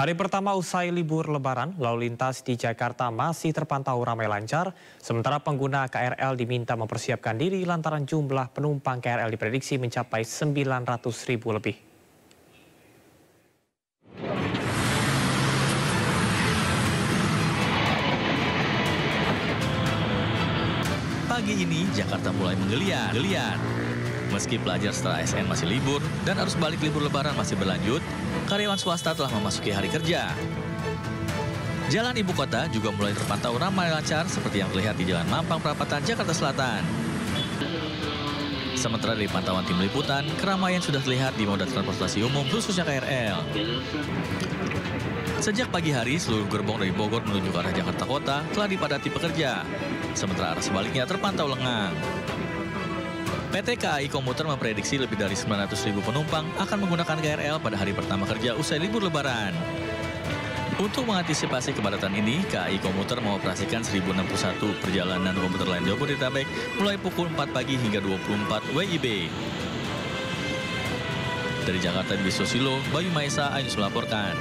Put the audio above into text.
Hari pertama usai libur lebaran, lalu lintas di Jakarta masih terpantau ramai lancar, sementara pengguna KRL diminta mempersiapkan diri lantaran jumlah penumpang KRL diprediksi mencapai 900 ribu lebih. Pagi ini Jakarta mulai menggeliat. Geliat. Meski pelajar setelah SN masih libur dan arus balik libur lebaran masih berlanjut, karyawan swasta telah memasuki hari kerja. Jalan ibu kota juga mulai terpantau ramai lancar seperti yang terlihat di Jalan Mampang Perapatan, Jakarta Selatan. Sementara dari pantauan tim liputan, keramaian sudah terlihat di moda transportasi umum khususnya KRL. Sejak pagi hari, seluruh gerbong dari Bogor menuju ke arah Jakarta Kota telah dipadati pekerja. Sementara arah sebaliknya terpantau lengang. PT KAI Komuter memprediksi lebih dari 900 ribu penumpang akan menggunakan KRL pada hari pertama kerja usai libur lebaran. Untuk mengantisipasi kepadatan ini, KAI Komuter mengoperasikan 1061 perjalanan komuter lain Jabodetabek mulai pukul 4 pagi hingga 24 WIB. Dari Jakarta, Dwi Sosilo, Bayu Maesa, Ainus melaporkan.